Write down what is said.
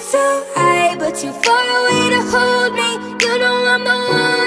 flying so high, but you're far away to hold me. You know I'm the one.